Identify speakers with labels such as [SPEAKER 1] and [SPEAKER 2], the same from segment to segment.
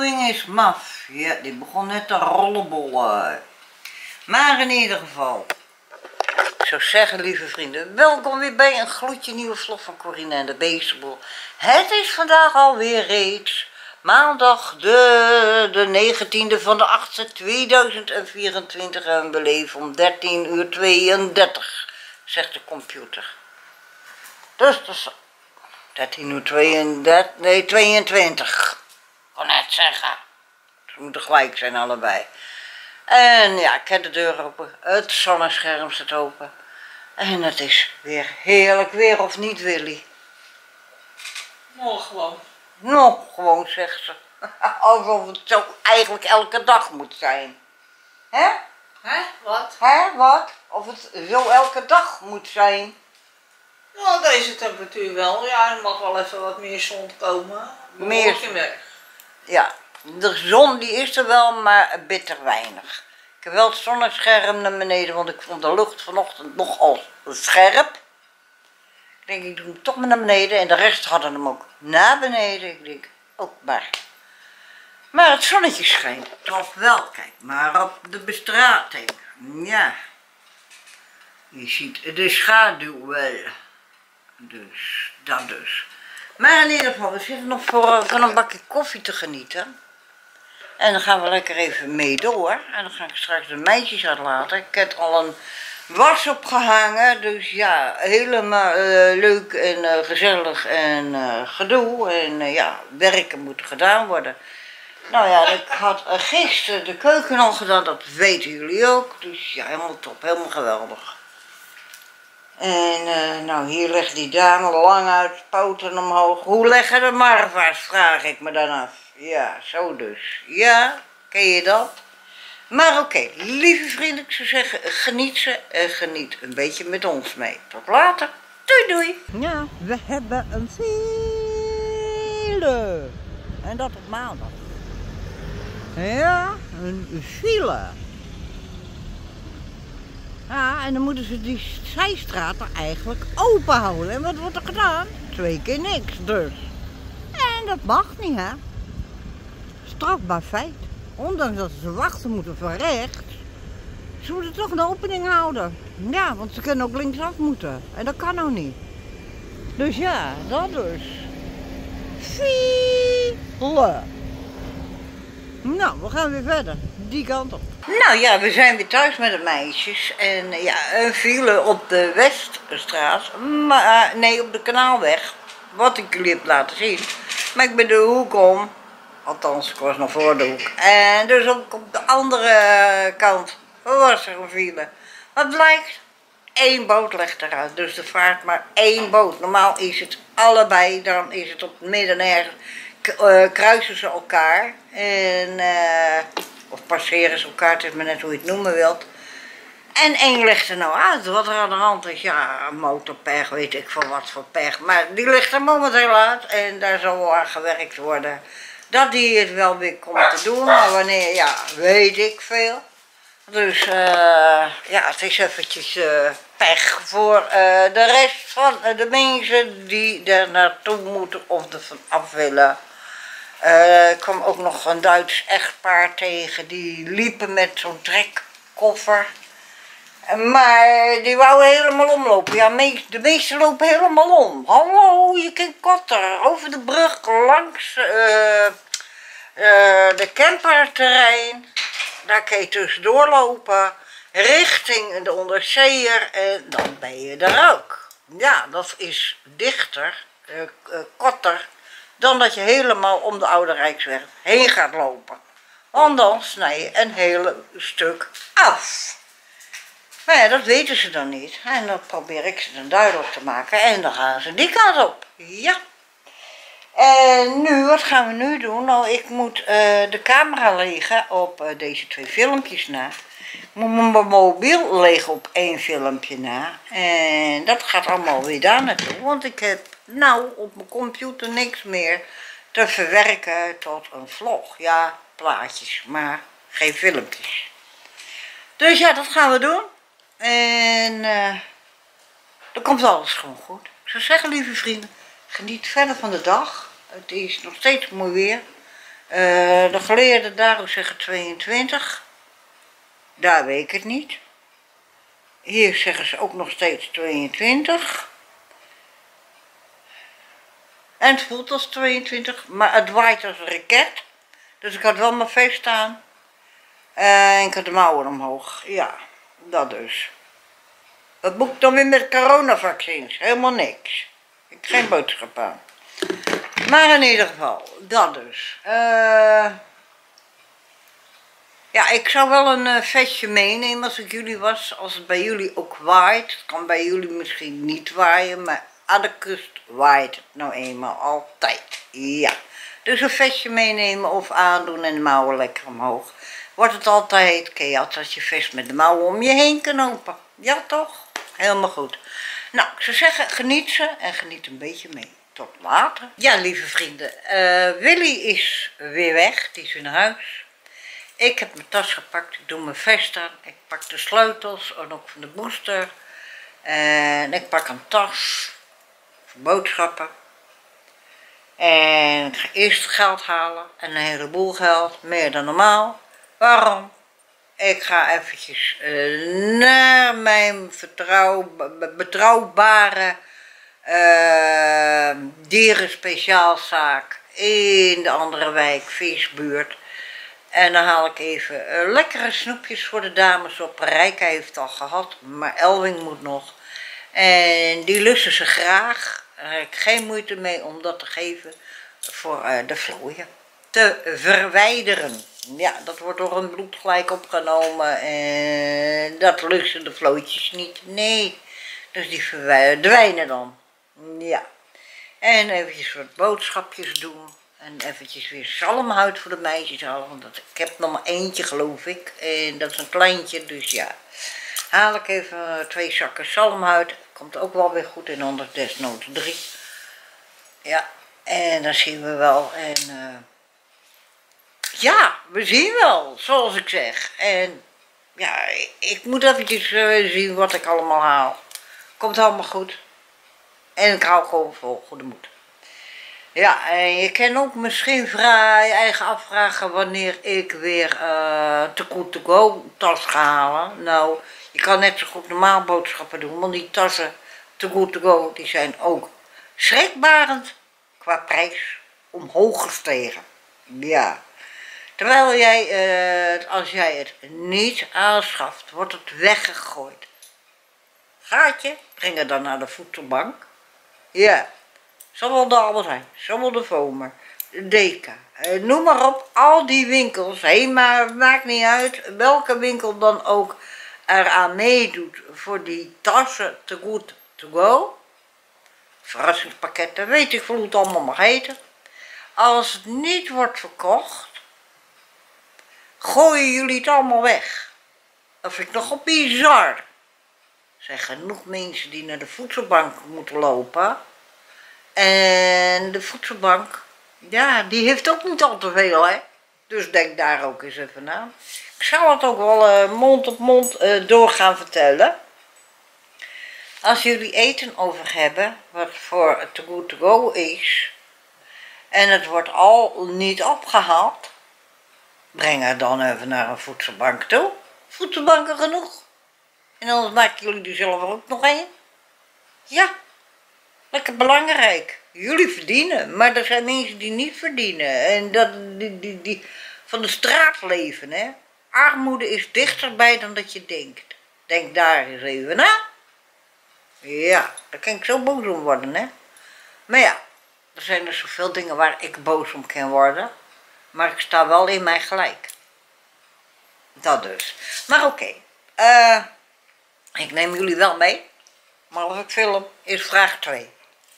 [SPEAKER 1] Is maf. Ja, die begon net te rollenbollen. Maar in ieder geval. Ik zou zeggen, lieve vrienden, welkom weer bij een gloedje nieuwe vlog van Corine en de Beesteboel. Het is vandaag alweer reeds maandag de, de 19e van de 8e 2024 en we leven om 13 uur 32, zegt de computer. Dus, dus 13 uur 32, nee 22 kon net zeggen. Ze moeten gelijk zijn allebei. En ja, ik heb de deur open. Het zonnescherm staat open. En het is weer heerlijk weer, of niet Willy?
[SPEAKER 2] Nog gewoon.
[SPEAKER 1] Nog gewoon, zegt ze. Alsof het zo eigenlijk elke dag moet zijn. Hè?
[SPEAKER 2] Hè? Wat?
[SPEAKER 1] Hè, wat? Of het zo elke dag moet zijn.
[SPEAKER 2] Nou, deze temperatuur wel. Ja, er mag wel even wat meer zon komen.
[SPEAKER 1] Meer
[SPEAKER 2] weg.
[SPEAKER 1] Ja, de zon die is er wel, maar bitter weinig. Ik heb wel het zonnescherm naar beneden, want ik vond de lucht vanochtend nogal scherp. Ik denk, ik doe hem toch maar naar beneden. En de rest hadden hem ook naar beneden. Ik denk, ook maar. Maar het zonnetje schijnt toch wel. Kijk maar op de bestrating. Ja. Je ziet de schaduw wel. Dus, dat dus. Maar in ieder geval, we zitten nog voor, van een bakje koffie te genieten. En dan gaan we lekker even mee door. En dan ga ik straks de meisjes uitlaten. Ik heb al een was opgehangen. Dus ja, helemaal eh, leuk en eh, gezellig en eh, gedoe. En ja, werken moet gedaan worden. Nou ja, ik had gisteren de keuken al gedaan. Dat weten jullie ook. Dus ja, helemaal top. Helemaal geweldig. En eh, nou, hier legt die dame lang uit, poten omhoog. Hoe leggen de marva's, vraag ik me dan af. Ja, zo dus. Ja, ken je dat? Maar oké, lieve vrienden, ik zou zeggen, geniet ze en geniet een beetje met ons mee. Tot later. Doei doei. Ja, we hebben een file. En dat op maandag. Ja, een file. Ja, en dan moeten ze die zijstraat er eigenlijk open houden. En wat wordt er gedaan? Twee keer niks dus. En dat mag niet, hè? Strafbaar feit. Ondanks dat ze wachten moeten voor rechts. Ze moeten toch een opening houden. Ja, want ze kunnen ook linksaf moeten. En dat kan nou niet. Dus ja, dat dus. File. Nou, we gaan weer verder. Die kant op. Nou ja, we zijn weer thuis met de meisjes. En eh, ja, een file op de Weststraat. Maar, nee, op de Kanaalweg. Wat ik jullie heb laten zien. Maar ik ben de hoek om. Althans, ik was nog voor de hoek. En dus ook op de andere kant was er een file. Wat blijkt? Eén boot legt eruit. Dus er vaart maar één boot. Normaal is het allebei. Dan is het op het midden ergens. eh, kruisen ze elkaar. En, eh, of passeren ze elkaar. Het is maar net hoe je het noemen wilt. En één legt er nou uit. Wat er aan de hand is. Ja, motorpech, weet ik van wat voor pech. Maar die ligt er momenteel uit. En daar zal wel aan gewerkt worden. Dat die het wel weer komt te doen. Maar wanneer, ja, weet ik veel. Dus eh, ja, het is eventjes eh, pech voor eh, de rest van de mensen die er naartoe moeten of er van af willen. Eh, ik kwam ook nog een Duits echtpaar tegen, die liepen met zo'n trekkoffer. Eh, Maar die wou helemaal omlopen. Ja, de meesten lopen helemaal om. Hallo, je kunt kotter over de brug langs eh, eh, de camperterrein. Daar kun je tussendoor lopen, richting de onderzeeër en dan ben je er ook. Ja, dat is dichter, eh, eh, korter, dan dat je helemaal om de Oude Rijksweg heen gaat lopen. Want dan snij je een hele stuk af. Maar ja, dat weten ze dan niet. En dat probeer ik ze dan duidelijk te maken. En dan gaan ze die kant op. Ja. En nu, wat gaan we nu doen? Nou, ik moet eh, de camera leggen op eh, deze twee filmpjes na. Ik moet mijn mobiel leggen op één filmpje na. En dat gaat allemaal weer daar naartoe. Want ik heb nou op mijn computer niks meer te verwerken tot een vlog. Ja, plaatjes, maar geen filmpjes. Dus ja, dat gaan we doen. En dan komt alles gewoon goed. Ik zou zeggen, lieve vrienden, geniet verder van de dag. Het is nog steeds mooi weer. Uh, de geleerden daar zeggen 22. Daar weet ik het niet. Hier zeggen ze ook nog steeds 22. En het voelt als 22, maar het waait als een raket. Dus ik had wel mijn vest staan. En ik had de mouwen omhoog. Ja, dat dus. Wat moet ik dan weer met coronavaccins? Helemaal niks. Ik heb geen boodschap aan. Maar in ieder geval, dat dus. Uh, ja, ik zou wel een uh, vestje meenemen als ik jullie was. Als het bij jullie ook waait. Het kan bij jullie misschien niet waaien, maar aan de kust waait het nou eenmaal altijd. Ja. Dus een vestje meenemen of aandoen en de mouwen lekker omhoog. Wordt het altijd kun je altijd je vest met de mouwen om je heen knopen. Ja toch? Helemaal goed. Nou, ik zou zeggen, geniet ze en geniet een beetje mee. Tot later. Ja, lieve vrienden. Uh, Willy is weer weg. Die is in huis. Ik heb mijn tas gepakt. Ik doe mijn vest aan. Ik pak de sleutels en ook van de booster. En ik pak een tas. Boodschappen. En ik ga eerst geld halen. En een heleboel geld. Meer dan normaal. Waarom? Ik ga eventjes uh, naar mijn vertrouw, betrouwbare uh, dierenspeciaalzaak in de andere wijk, Viesbuurt. En dan haal ik even uh, lekkere snoepjes voor de dames op. Rijka heeft al gehad, maar Elwing moet nog. En die lusten ze graag. Daar heb ik geen moeite mee om dat te geven voor uh, de vlooien. Te verwijderen. Ja, dat wordt door een bloed gelijk opgenomen en dat lusten de vlootjes niet. Nee, dus die verdwijnen dan. Ja. En eventjes wat boodschapjes doen. En eventjes weer zalmhuid voor de meisjes halen. Want ik heb nog maar eentje geloof ik. En dat is een kleintje, dus ja. Haal ik even twee zakken zalmhuid. Komt ook wel weer goed in onder desnoods drie. Ja, en dan zien we wel. En... Uh, ja, we zien wel, zoals ik zeg. En ja, ik moet eventjes uh, zien wat ik allemaal haal. Komt allemaal goed. En ik hou gewoon vol goede moed. Ja, en je kan ook misschien vrij eigen afvragen wanneer ik weer te goed to go tas ga halen. Nou, je kan net zo goed normaal boodschappen doen, want die tassen te goed to go, die zijn ook schrikbarend qua prijs omhoog gestegen. Ja. Terwijl jij, uh, als jij het niet aanschaft, wordt het weggegooid. Gaatje, breng het dan naar de voedselbank. Ja, zal wel de Albert Heijn, zal wel de Vomer, de Deka, uh, noem maar op, al die winkels, hé, maar maakt niet uit welke winkel dan ook eraan meedoet voor die tassen te goed to go. Verrassingspakketten, weet ik hoe het allemaal mag heten. Als het niet wordt verkocht, gooien jullie het allemaal weg. Dat vind ik nogal bizar. Er zijn genoeg mensen die naar de voedselbank moeten lopen. En de voedselbank, ja, die heeft ook niet al te veel, hè. Dus denk daar ook eens even aan. Ik zal het ook wel uh, mond op mond uh, doorgaan vertellen. Als jullie eten over hebben, wat voor to good to go is, en het wordt al niet opgehaald, breng haar dan even naar een voedselbank toe. Voedselbanken genoeg. En anders maken jullie er zelf ook nog een. Ja, lekker belangrijk. Jullie verdienen, maar er zijn mensen die niet verdienen. En dat, die, die, die van de straat leven, hè. Armoede is dichterbij dan dat je denkt. Denk daar eens even na. Ja, daar kan ik zo boos om worden, hè. Maar ja, er zijn er zoveel dingen waar ik boos om kan worden. Maar ik sta wel in mijn gelijk. Dat dus. Maar oké. Uh, ik neem jullie wel mee. Maar of ik film is vraag 2.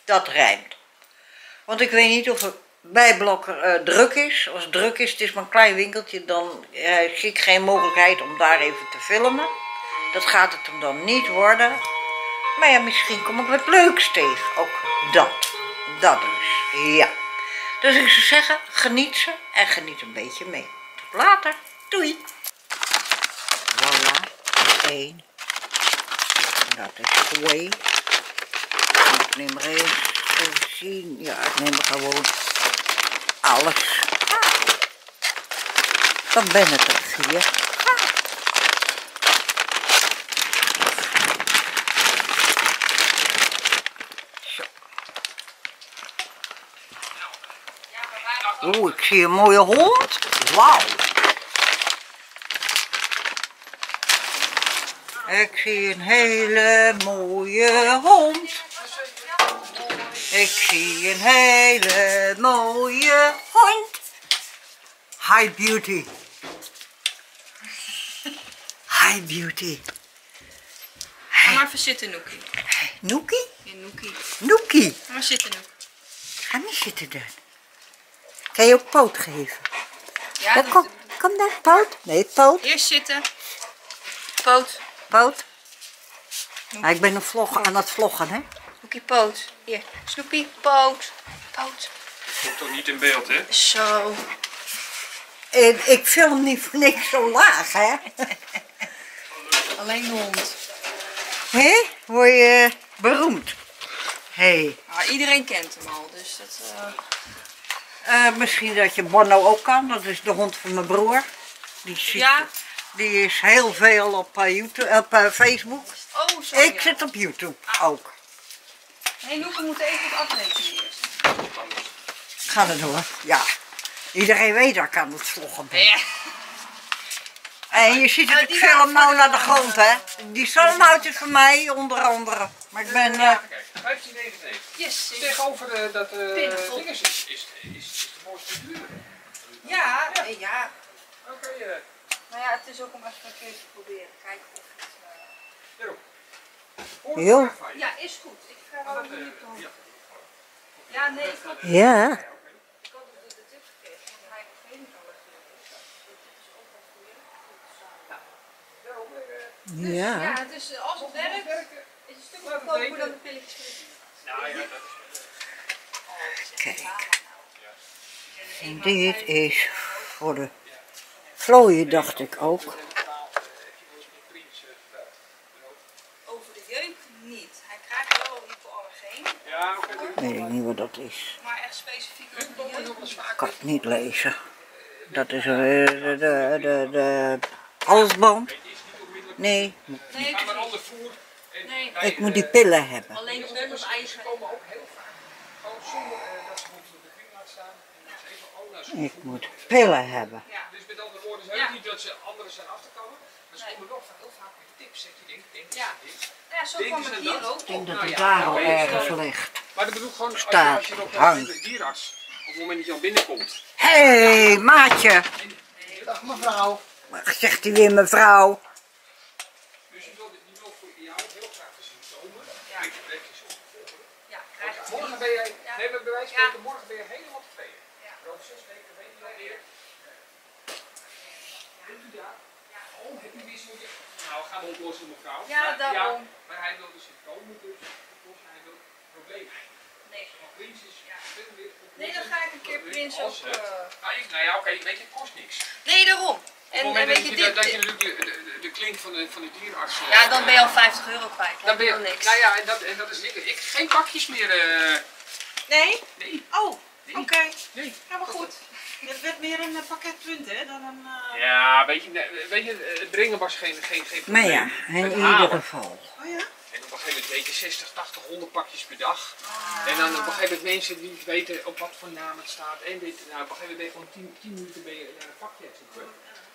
[SPEAKER 1] Dat rijmt. Want ik weet niet of het bijblokker eh, druk is. Als het druk is, het is maar een klein winkeltje, dan eh, zie ik geen mogelijkheid om daar even te filmen. Dat gaat het hem dan niet worden. Maar ja, misschien kom ik wat leuks tegen. Ook dat. Dat dus. Ja. Dus ik zou zeggen, geniet ze en geniet een beetje mee. Tot later. Doei. Voilà. Eén. Dat is twee. Ik neem er even zien. Ja, ik neem er gewoon Dan ben het er. Oeh, ik zie een mooie hond. Wauw. Ik zie een hele mooie hond. Ik zie een hele mooie. Hi beauty. Hi beauty.
[SPEAKER 3] Ga maar even zitten, Noekie.
[SPEAKER 1] Noekie?
[SPEAKER 3] Ja, Noekie.
[SPEAKER 1] Noekie.
[SPEAKER 3] Ga maar zitten, Noek.
[SPEAKER 1] Ga niet zitten dan. Kan je ook poot geven?
[SPEAKER 3] Ja,
[SPEAKER 1] Ja,
[SPEAKER 3] dat-
[SPEAKER 1] kom, kom dan, poot. Nee, poot.
[SPEAKER 3] Eerst zitten. Poot.
[SPEAKER 1] Poot. Ah, ik ben een vlog aan het vloggen, hè?
[SPEAKER 3] Noekie, poot. Hier. Snoepie, poot. Poot.
[SPEAKER 4] Komt toch niet in beeld, hè?
[SPEAKER 3] Zo.
[SPEAKER 1] En ik film niet voor niks zo laag, hè?
[SPEAKER 3] Alleen de hond.
[SPEAKER 1] Hé? Word je beroemd? Hé. Hey.
[SPEAKER 3] Ah, iedereen kent hem al, dus dat... eh,
[SPEAKER 1] Eh, misschien dat je Bono ook kan, dat is de hond van mijn broer. Die, ziet,
[SPEAKER 3] Ja.
[SPEAKER 1] die is heel veel op, eh, YouTube, op Facebook.
[SPEAKER 3] Oh, zo
[SPEAKER 1] Ik zit op YouTube ook.
[SPEAKER 3] Nee, Noek, we moeten even wat afrekenen eerst.
[SPEAKER 1] Ga er door. Ja. Iedereen weet dat ik aan het vloggen ben.
[SPEAKER 3] Ja.
[SPEAKER 1] En je ziet het, ik film nou naar
[SPEAKER 3] de-
[SPEAKER 1] de grond, hè. Die zalmhout is voor mij, onder andere. Maar ik ben... eh,
[SPEAKER 4] Kijk, 1599.
[SPEAKER 3] Yes.
[SPEAKER 4] Tegenover eh, dat eh
[SPEAKER 3] Pinnenvol.
[SPEAKER 4] ding is, is, is, de mooiste duur.
[SPEAKER 3] Ja, eh, ja.
[SPEAKER 4] Oké, eh
[SPEAKER 3] Nou ja, het is ook om even een keer te proberen. Kijken of het... eh,
[SPEAKER 4] Jeroen. Je.
[SPEAKER 3] Ja, is goed. Ik ga wel
[SPEAKER 4] Dat, eh,
[SPEAKER 3] op de hoogte.
[SPEAKER 4] ja.
[SPEAKER 3] Ja, nee, ik had,
[SPEAKER 1] ja.
[SPEAKER 3] ik had dus de tip gekregen van hij omgevingsallergie is. Dus dit is ook wel voor je goed.
[SPEAKER 4] Jeroen, eh,
[SPEAKER 3] Dus,
[SPEAKER 1] Ja.
[SPEAKER 3] ja, het is, eh, als het werkt, is het een stuk goedkoper dan de pilletjes voor de dierenarts.
[SPEAKER 4] Nou ja, dat is...
[SPEAKER 1] Kijk. En dit is voor de vlooien, dacht ik ook.
[SPEAKER 3] Over de jeuk niet. Hij krijgt wel hypoallergeen,
[SPEAKER 4] Ja.
[SPEAKER 1] Weet ik niet wat dat is.
[SPEAKER 3] maar echt specifiek over de jeuk.
[SPEAKER 1] Ik kan het niet lezen. Dat is eh, de, de, de, de halsband. Nee,
[SPEAKER 3] Nee,
[SPEAKER 4] we een ander voer.
[SPEAKER 3] Nee.
[SPEAKER 1] ik moet die
[SPEAKER 4] eh,
[SPEAKER 1] pillen hebben.
[SPEAKER 3] alleen het
[SPEAKER 4] Ze
[SPEAKER 3] eigen.
[SPEAKER 4] komen ook heel vaak gewoon zonder eh, dat ze moeten op de kring laten staan. En dat ze even, zo
[SPEAKER 1] Ik moet pillen hebben.
[SPEAKER 3] Ja.
[SPEAKER 4] Dus met andere woorden, ze
[SPEAKER 3] Ja.
[SPEAKER 4] niet dat ze anderen zijn afgekomen. Maar ze komen wel heel vaak met tips. Dat je denkt, denk
[SPEAKER 3] Ja.
[SPEAKER 4] dit.
[SPEAKER 3] Ja, zo kwam ik hier ook
[SPEAKER 1] Ik denk
[SPEAKER 3] op.
[SPEAKER 1] dat het daar al ergens
[SPEAKER 4] zo.
[SPEAKER 1] ligt.
[SPEAKER 4] Maar dat bedoel gewoon, als je,
[SPEAKER 1] Staat,
[SPEAKER 4] als je op
[SPEAKER 1] hangt.
[SPEAKER 4] de dierenarts, op het moment dat je al binnenkomt.
[SPEAKER 1] Hé, hey, maatje.
[SPEAKER 4] Dag mevrouw.
[SPEAKER 1] Zegt hij weer mevrouw.
[SPEAKER 4] Dus je wil, je wil voor jou heel graag de symptomen.
[SPEAKER 3] Ja.
[SPEAKER 4] Klik je plekjes op volgen.
[SPEAKER 3] Ja, krijg je
[SPEAKER 4] Morgen ben je,
[SPEAKER 3] Ja.
[SPEAKER 4] wijze van
[SPEAKER 3] Ja.
[SPEAKER 4] spreken, morgen ben je helemaal tevreden.
[SPEAKER 3] Ja.
[SPEAKER 4] Over zes weken weet je weer. Bent u daar? Oh, heb u weer. Nou, gaan we oplossen mevrouw.
[SPEAKER 3] Ja,
[SPEAKER 4] Maar-
[SPEAKER 3] daarom.
[SPEAKER 4] maar hij wil de symptomen dus oplossen. Hij wil het probleem
[SPEAKER 3] Nee.
[SPEAKER 4] Prins is
[SPEAKER 3] Ja.
[SPEAKER 4] veel meer.
[SPEAKER 3] Nee, dan ga ik een keer Prins ook,
[SPEAKER 4] het-
[SPEAKER 3] eh,
[SPEAKER 4] Nou, ik, nou ja, oké, weet je, het kost niks.
[SPEAKER 3] Nee, daarom.
[SPEAKER 4] Op
[SPEAKER 3] En,
[SPEAKER 4] het moment
[SPEAKER 3] weet
[SPEAKER 4] dat
[SPEAKER 3] je,
[SPEAKER 4] je,
[SPEAKER 3] dit,
[SPEAKER 4] dat je de, de, de klink van de, van de dierenarts... eh,
[SPEAKER 3] ja, dan ben je al 50 euro kwijt.
[SPEAKER 4] Dan ben je,
[SPEAKER 3] niks.
[SPEAKER 4] nou ja, en dat, en dat is ik, ik, geen bakjes meer. eh
[SPEAKER 2] Nee?
[SPEAKER 4] nee,
[SPEAKER 2] Oh, oké.
[SPEAKER 4] nee.
[SPEAKER 2] Ja, maar goed. Het werd meer een eh, pakket hè, dan een... eh,
[SPEAKER 4] Ja, weet je, weet je, het brengen was geen, geen, geen
[SPEAKER 1] Maar
[SPEAKER 4] probleem.
[SPEAKER 1] ja, in ieder geval.
[SPEAKER 2] Oh ja?
[SPEAKER 4] En op een gegeven moment weet je 60, 80, 100 pakjes per dag. En dan op een gegeven moment mensen die niet weten op wat voor naam het staat. En dit, nou, op een gegeven moment ben je gewoon 10, 10 minuten ben je naar een pakje zoeken.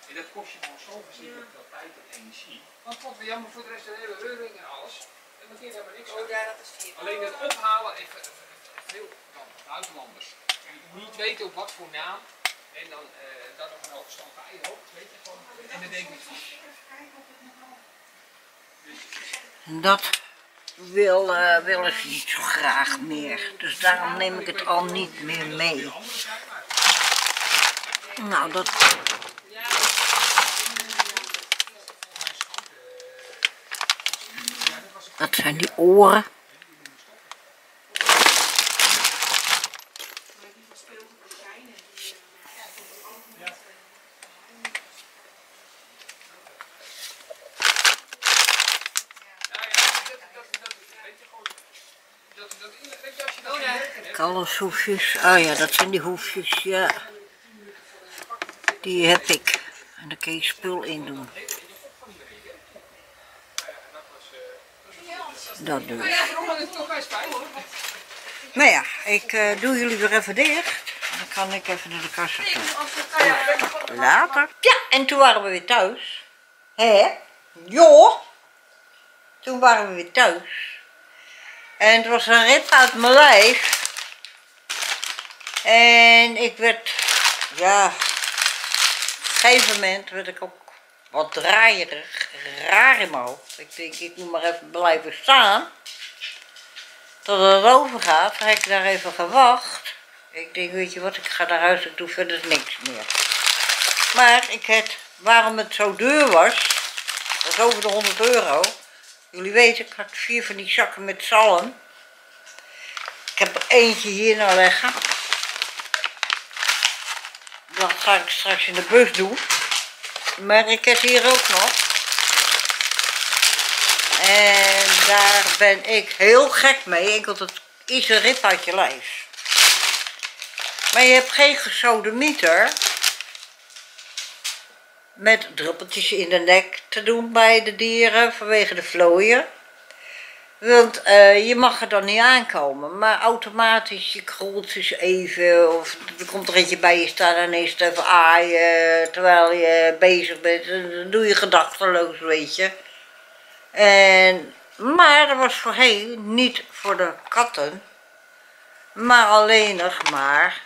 [SPEAKER 4] En dat kost je gewoon zo verschrikkelijk veel tijd en energie. Want wordt weer jammer voor de rest een hele reuring en alles. En dan kun je daar maar niks aan.
[SPEAKER 3] Oh ja, dat is vier.
[SPEAKER 4] Alleen het ophalen en veel dan buitenlanders. Die niet weten op wat voor naam. En dan, eh dan nog een bij je hoofd, weet je gewoon. En dan denk ik.
[SPEAKER 1] En dat wil, eh, willen ze niet zo graag meer. Dus daarom neem ik het al niet meer mee. Nou, dat... Dat zijn die oren.
[SPEAKER 4] Dat, dat, weet je, als je dat hebt,
[SPEAKER 1] Kalfshoefjes. Oh ja, dat zijn die hoefjes, ja. Die heb ik. En daar kun je spul in doen. Dat
[SPEAKER 4] fijn hoor.
[SPEAKER 1] Nou ja, ik eh, doe jullie weer even dicht. Dan kan ik even naar de kassa. Later. Ja, en toen waren we weer thuis. Hé? Jo. Toen waren we weer thuis. En het was een rip uit mijn lijf. En ik werd, ja, op een gegeven moment werd ik ook wat draaierig, raar in mijn hoofd. Ik denk, ik moet maar even blijven staan. Tot het overgaat, heb ik daar even gewacht. Ik denk, weet je wat, ik ga naar huis, ik doe verder niks meer. Maar ik had, waarom het zo duur was, dat was over de 100 euro. Jullie weten, ik had vier van die zakken met zalm. Ik heb er eentje hier nou leggen. Dat ga ik straks in de bus doen. Maar ik heb hier ook nog. En daar ben ik heel gek mee. Ik want het is een rip uit je lijf. Maar je hebt geen gesodemieter met druppeltjes in de nek te doen bij de dieren vanwege de vlooien. Want eh, je mag er dan niet aankomen, maar automatisch, je kroelt even, of er komt er eentje bij je staan en is het even aaien terwijl je bezig bent. Dan doe je gedachteloos, weet je. En, maar dat was voorheen niet voor de katten, maar alleen nog maar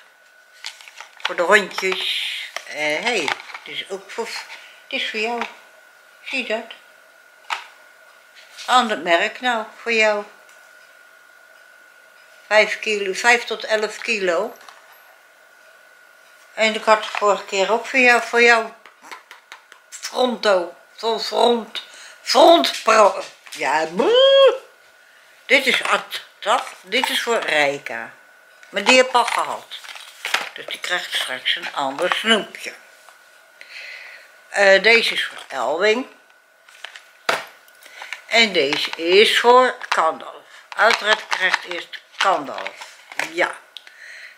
[SPEAKER 1] voor de hondjes. En hey, het is ook voor, het is voor jou. Zie je dat? Aan het merk nou, voor jou. 5 kilo, 5 tot 11 kilo. En ik had de vorige keer ook voor jou, voor jou fronto, voor front, frontpro. Ja, boe. Dit is at, dat, dit is voor Rijka. Maar die heb ik al gehad. Dus die krijgt straks een ander snoepje. Eh, deze is voor Elwing. En deze is voor Kandalf. Uiteraard krijgt eerst Kandalf. Ja.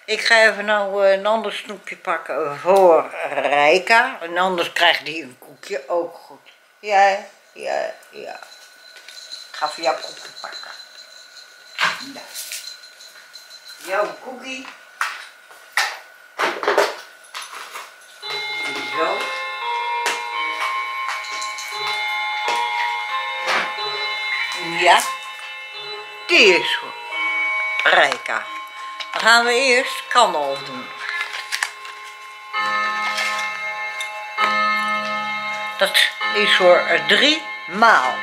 [SPEAKER 1] Ik ga even nou eh, een ander snoepje pakken voor Rijka. En anders krijgt die een koekje ook goed. Ja, ja, ja. Ik ga voor jouw koekje pakken. Ja. Jouw koekie. Ja, die is voor Rijka. Dan gaan we eerst kandel doen. Dat is voor drie maal.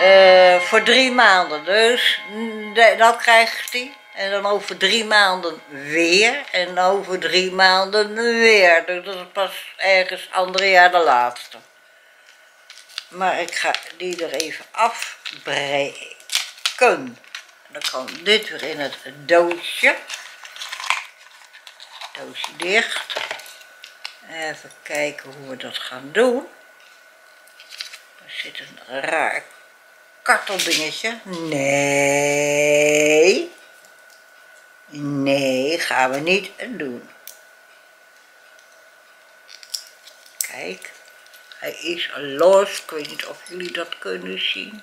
[SPEAKER 1] Eh, voor drie maanden. Dus mm, dat krijgt hij. En dan over drie maanden weer. En over drie maanden weer. Dus dat is pas ergens andere jaar de laatste. Maar ik ga die er even afbreken. En dan kan dit weer in het doosje. Doosje dicht. Even kijken hoe we dat gaan doen. Er zit een raar karteldingetje. Nee. Nee, gaan we niet doen. Kijk. Hij is los. Ik weet niet of jullie dat kunnen zien.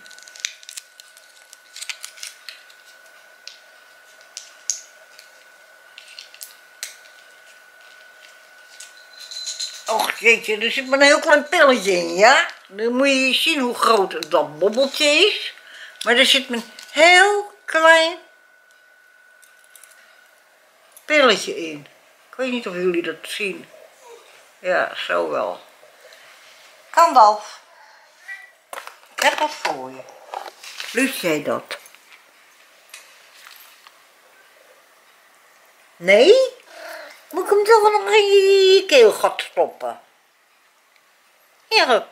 [SPEAKER 1] Och jeetje, er zit maar een heel klein pilletje in, ja? Dan moet je zien hoe groot dat bobbeltje is. Maar er zit een heel klein pilletje in. Ik weet niet of jullie dat zien. Ja, zo wel. Kandalf. Ik heb wat voor je. Lust jij dat? Nee? Moet ik hem toch nog in je keelgat stoppen? Ja.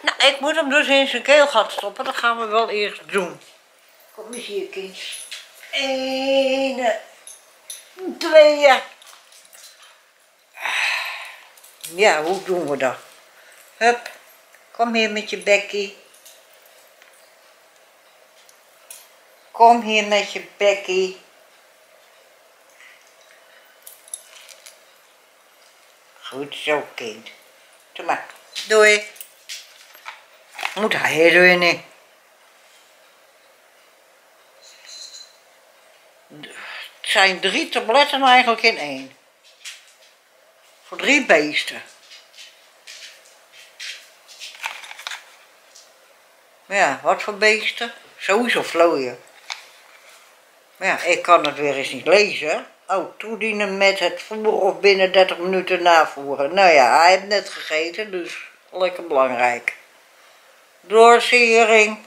[SPEAKER 1] Nou, ik moet hem dus in zijn keelgat stoppen. Dat gaan we wel eerst doen. Kom eens hier, kind. Eén, twee. Ja, hoe doen we dat? Hup, kom hier met je bekkie. Kom hier met je bekkie. Goed zo, kind. Doe maar. Doei. Moet hij er niet. Het zijn drie tabletten eigenlijk in één. Drie beesten. Maar ja, wat voor beesten? Sowieso vlooien. Maar ja, ik kan het weer eens niet lezen. Oh, toedienen met het voeren of binnen 30 minuten navoeren. Nou ja, hij heeft net gegeten, dus lekker belangrijk. Doorsering.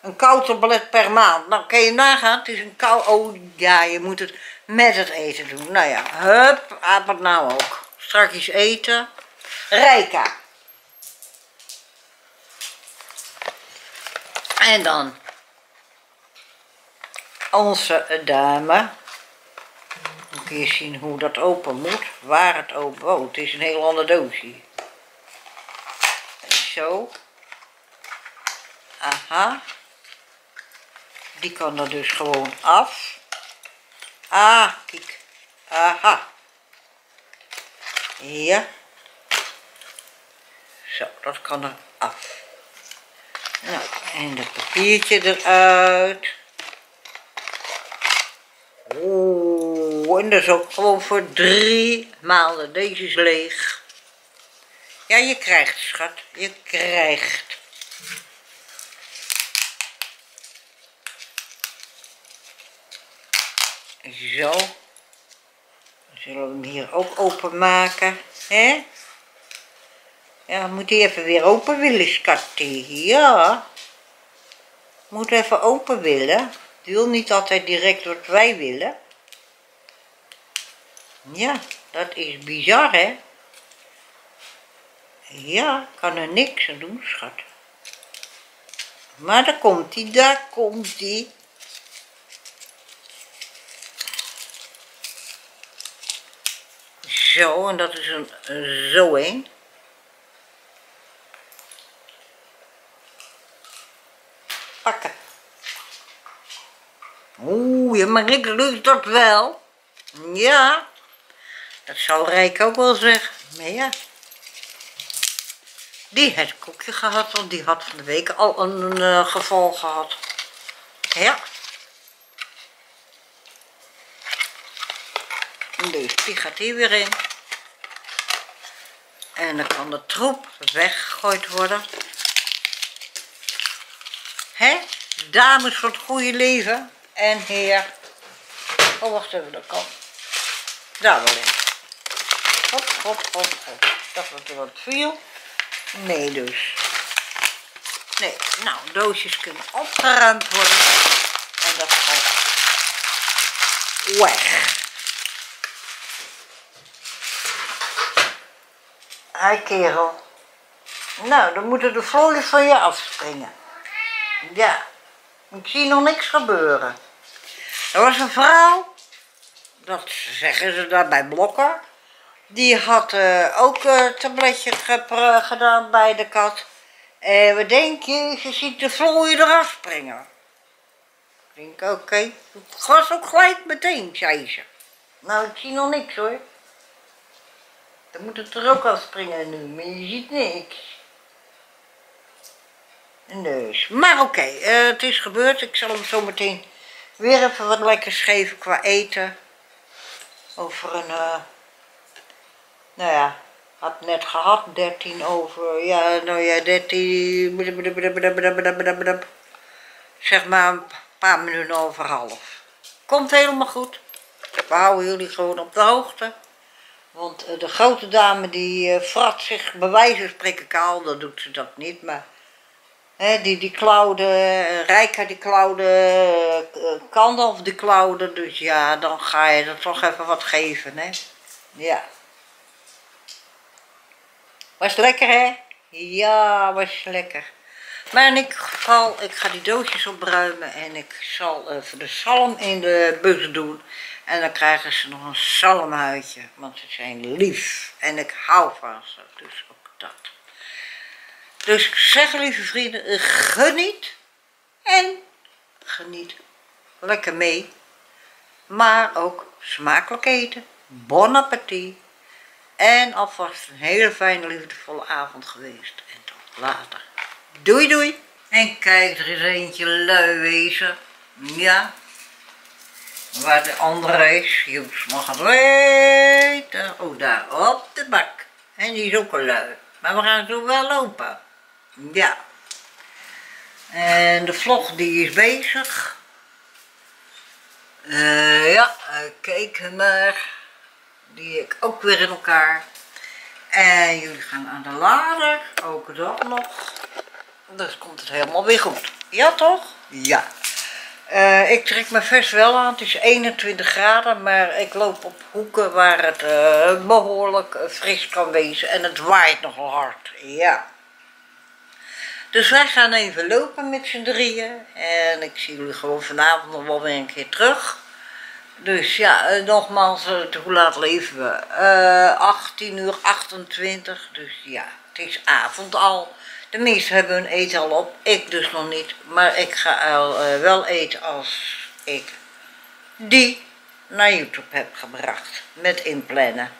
[SPEAKER 1] Een koud per maand. Nou, kan je nagaan, het is een kou... Oh ja, je moet het met het eten doen. Nou ja, hup, aap nou ook. Straks eten. Rijka. En dan onze dame. Moet je zien hoe dat open moet. Waar het open... Oh, het is een heel ander doosje. Zo. Aha. Die kan er dus gewoon af. Ah, kijk. Aha. Ja. Zo, dat kan er af. Nou, en het papiertje eruit. Oeh, en dat is ook gewoon voor drie maanden. Deze is leeg. Ja, je krijgt, schat. Je krijgt. Dan zullen we hem hier ook openmaken. hè? Ja, moet hij even weer open willen, schatje. Ja. Moet even open willen. Die wil niet altijd direct wat wij willen. Ja, dat is bizar, hè? Ja, kan er niks aan doen, schat. Maar daar komt hij, daar komt hij. Zo, en dat is een, een zo een. Pakken. Oeh, ja, maar ik lukt dat wel. Ja, dat zou Rijk ook wel zeggen. Maar ja. Die ik ook gehad, want die had van de week al een uh, geval gehad. Ja. Dus die gaat hier weer in. En dan kan de troep weggegooid worden. Hè? Dames van het goede leven en heer. Oh, wacht even, dat kan. Daar wel in. Hop, hop, hop, hop. Dacht dat er wat viel. Nee dus. Nee, nou, doosjes kunnen opgeruimd worden. En dat gaat weg. Hé kerel. Nou, dan moeten de vlooien van je afspringen. Ja, ik zie nog niks gebeuren. Er was een vrouw, dat zeggen ze daar bij Blokker. Die had uh, ook een tabletje gedaan bij de kat. En wat denk je, ziet de vlooien eraf springen. Ik denk, oké, okay. het gas ook gelijk meteen, zei ze. Nou, ik zie nog niks hoor. Dan moet het er ook afspringen nu, maar je ziet niks. Dus, maar oké, uh, het is gebeurd. Ik zal hem zo meteen weer even wat lekkers geven qua eten. Over een, uh, nou ja, had net gehad, 13 over, ja, nou ja, 13, zeg maar een paar minuten over half. Komt helemaal goed. We houden jullie gewoon op de hoogte. Want uh, de grote dame die uh, frat zich bij wijze van spreken kaal, dat doet ze dat niet, maar die, die klauwde, eh, Rijka die klauwde, eh, Kandalf die klauwde. Dus ja, dan ga je er toch even wat geven, hè. Ja. Was lekker, hè? Ja, was lekker. Maar in ieder geval, ik ga die doosjes opruimen en ik zal even de zalm in de bus doen. En dan krijgen ze nog een zalmhuidje, want ze zijn lief. En ik hou van ze, dus ook dat. Dus ik zeg, lieve vrienden, geniet. En geniet lekker mee. Maar ook smakelijk eten. Bon appetit. En alvast een hele fijne, liefdevolle avond geweest. En tot later. Doei doei. En kijk, er is eentje lui wezen. Ja. Waar de andere is, Joes mag het weten. Oh, daar, op de bak. En die is ook een lui. Maar we gaan zo wel lopen. Ja. En de vlog die is bezig. Eh, ja, uh, kijk maar. Die ik ook weer in elkaar. En jullie gaan aan de lader, ook dat nog. Dus komt het helemaal weer goed. Ja toch? Ja. Uh, ik trek mijn vest wel aan, het is 21 graden, maar ik loop op hoeken waar het uh, behoorlijk fris kan wezen en het waait nogal hard. Ja. Dus wij gaan even lopen met z'n drieën en ik zie jullie gewoon vanavond nog wel weer een keer terug. Dus ja, nogmaals, hoe laat leven we? 18 uur 28, dus ja, het is avond al. De meesten hebben hun eten al op, ik dus nog niet. Maar ik ga al, uh, wel eten als ik die naar YouTube heb gebracht. Met inplannen.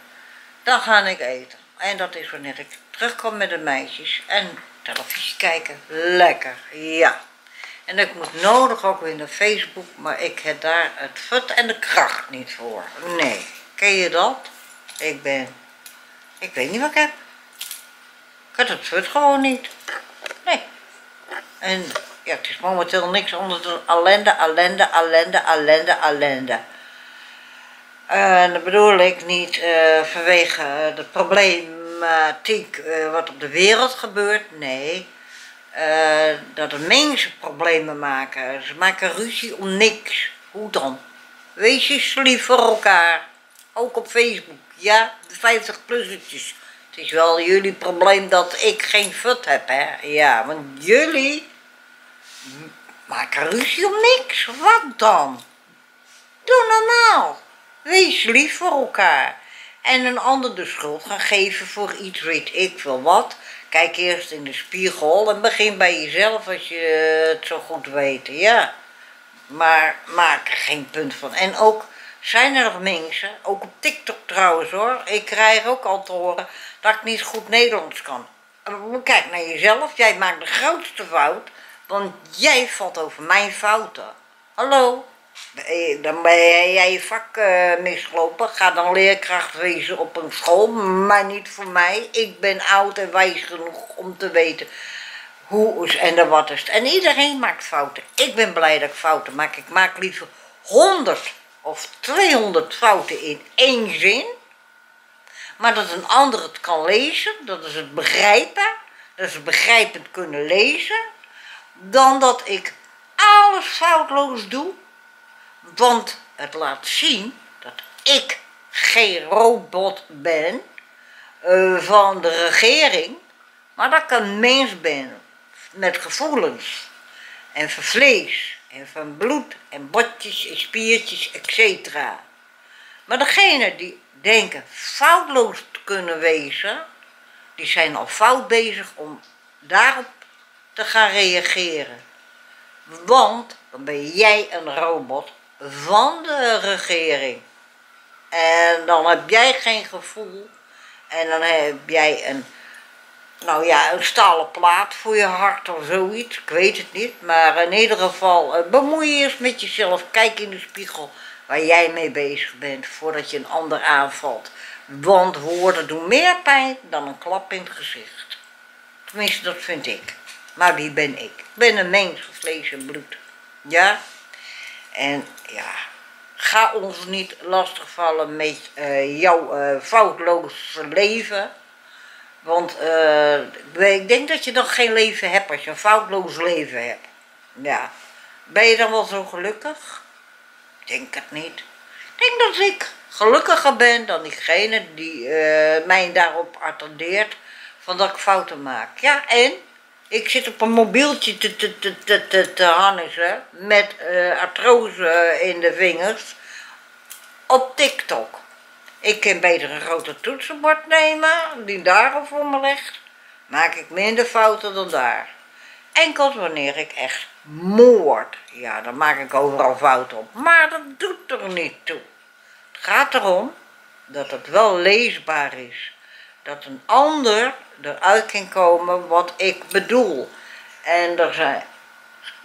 [SPEAKER 1] Dan ga ik eten. En dat is wanneer ik terugkom met de meisjes. En televisie kijken. Lekker, ja. En ik moet nodig ook weer naar Facebook. Maar ik heb daar het fut en de kracht niet voor. Nee. Ken je dat? Ik ben... Ik weet niet wat ik heb. Heb het gewoon niet. Nee. En ja, het is momenteel niks anders dan ellende, ellende, ellende, ellende, ellende. En dat bedoel ik niet uh, vanwege de problematiek uh, wat op de wereld gebeurt. Nee. Dat de mensen problemen maken. Ze maken ruzie om niks. Hoe dan? Wees eens lief voor elkaar. Ook op Facebook. Ja, de 50 plussetjes. Het is wel jullie probleem dat ik geen fut heb, hè? Ja, want jullie maken ruzie om niks. Wat dan? Doe normaal. Wees lief voor elkaar. En een ander de schuld gaan geven voor iets, weet ik veel wat. Kijk eerst in de spiegel en begin bij jezelf als je het zo goed weet. Ja, maar maak er geen punt van. En ook zijn er nog mensen, ook op TikTok trouwens hoor. Ik krijg ook al te horen dat ik niet goed Nederlands kan. Kijk naar jezelf, jij maakt de grootste fout, want jij valt over mijn fouten. Hallo? Dan ben jij je vak uh, misgelopen. Ga dan leerkracht wezen op een school, maar niet voor mij. Ik ben oud en wijs genoeg om te weten hoe is en wat is. En iedereen maakt fouten. Ik ben blij dat ik fouten maak. Ik maak liever 100 of 200 fouten in één zin maar dat een ander het kan lezen, dat is het begrijpen, dat ze begrijpend kunnen lezen, dan dat ik alles foutloos doe, want het laat zien dat ik geen robot ben uh, van de regering, maar dat ik een mens ben met gevoelens en van vlees en van bloed en botjes en spiertjes, etc. Maar degene die denken foutloos te kunnen wezen, die zijn al fout bezig om daarop te gaan reageren. Want dan ben jij een robot van de regering. En dan heb jij geen gevoel. En dan heb jij een, nou ja, een stalen plaat voor je hart of zoiets. Ik weet het niet. Maar in ieder geval, eh, bemoei je eens met jezelf. Kijk in de spiegel waar jij mee bezig bent voordat je een ander aanvalt. Want woorden doen meer pijn dan een klap in het gezicht. Tenminste, dat vind ik. Maar wie ben ik? Ik ben een mens van vlees en bloed. Ja? En ja, ga ons niet lastigvallen met uh, jouw uh, foutloze leven. Want eh, ik denk dat je dan geen leven hebt als je een foutloos leven hebt. Ja. Ben je dan wel zo gelukkig? Ik denk het niet. Ik denk dat ik gelukkiger ben dan diegene die eh, mij daarop attendeert van dat ik fouten maak. Ja, en ik zit op een mobieltje te, te, te, te, te, te harnissen met uh, artrose in de vingers op TikTok. Ik kan beter een grote toetsenbord nemen die daarop voor me ligt. Maak ik minder fouten dan daar. Enkel wanneer ik echt moord. Ja, dan maak ik overal fouten op. Maar dat doet er niet toe. Het gaat erom dat het wel leesbaar is. Dat een ander eruit kan komen wat ik bedoel. En er zijn,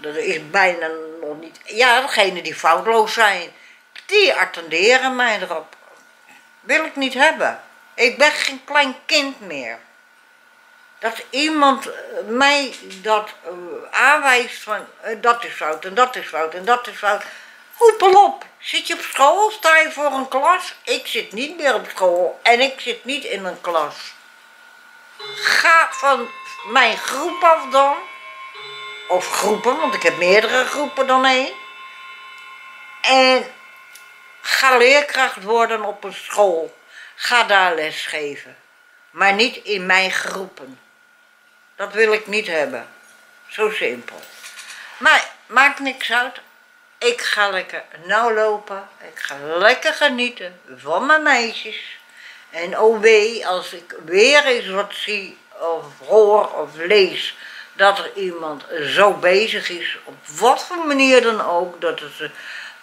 [SPEAKER 1] er is bijna nog niet, ja, degene die foutloos zijn, die attenderen mij erop. Wil ik niet hebben. Ik ben geen klein kind meer. Dat iemand eh, mij dat uh, aanwijst van uh, dat is fout en dat is fout en dat is fout. Hoepel op. Zit je op school? Sta je voor een klas? Ik zit niet meer op school en ik zit niet in een klas. Ga van mijn groep af dan. Of groepen, want ik heb meerdere groepen dan één. En ga leerkracht worden op een school. Ga daar les geven. Maar niet in mijn groepen. Dat wil ik niet hebben. Zo simpel. Maar maakt niks uit. Ik ga lekker nauw lopen. Ik ga lekker genieten van mijn meisjes. En oh wee, als ik weer eens wat zie of hoor of lees dat er iemand zo bezig is, op wat voor manier dan ook, dat het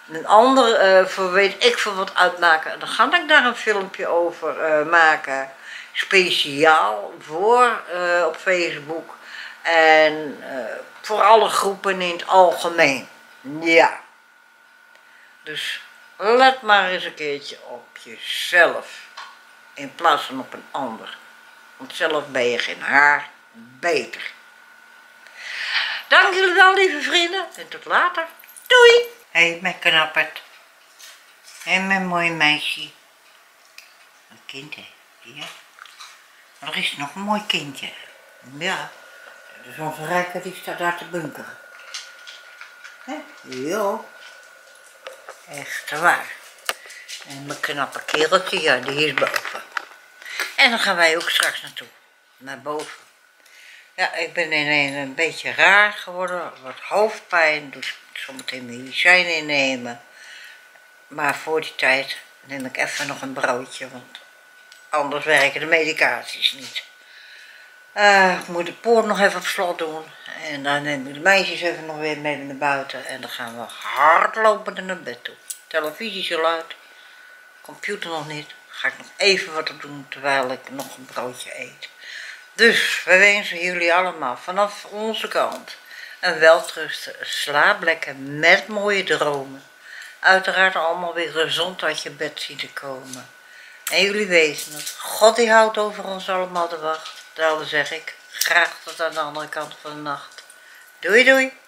[SPEAKER 1] een ander uh, voor weet ik voor wat uitmaken, dan ga ik daar een filmpje over uh, maken, speciaal voor uh, op Facebook en voor alle groepen in het algemeen. Ja. Dus let maar eens een keertje op jezelf in plaats van op een ander. Want zelf ben je geen haar beter. Dank jullie wel, lieve vrienden. En tot later. Doei! Hé, mijn knappert. Hé, mijn mooi meisje. Een kind, hè? Ja. Er is nog een mooi kindje. Ja. Dat is onze rijke, die staat daar te bunkeren. Hé? Ja. Echt waar. En mijn knappe kereltje, ja, die is boven. En dan gaan wij ook straks naartoe. Naar boven. Ja, ik ben ineens een beetje raar geworden. Wat hoofdpijn. Dus zometeen medicijnen innemen. Maar voor die tijd neem ik even nog een broodje. Want anders werken de medicaties niet. Uh, ik moet de poort nog even op slot doen. En dan neem ik de meisjes even nog weer mee naar buiten. En dan gaan we hardlopen naar bed toe. Televisie al uit. Computer nog niet. Ga ik nog even wat doen terwijl ik nog een broodje eet. Dus we wensen jullie allemaal vanaf onze kant een welterusten, slaap lekker met mooie dromen. Uiteraard allemaal weer gezond uit je bed zien te komen. En jullie weten dat God die houdt over ons allemaal de wacht. Daarom zeg ik graag tot aan de andere kant van de nacht. Doei doei!